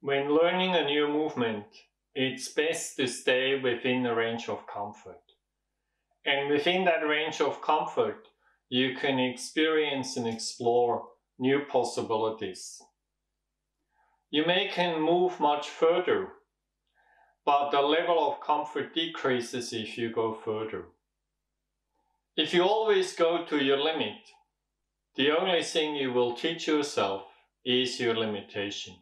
When learning a new movement, it's best to stay within a range of comfort. And within that range of comfort, you can experience and explore new possibilities. You may can move much further, but the level of comfort decreases if you go further. If you always go to your limit, the only thing you will teach yourself is your limitation.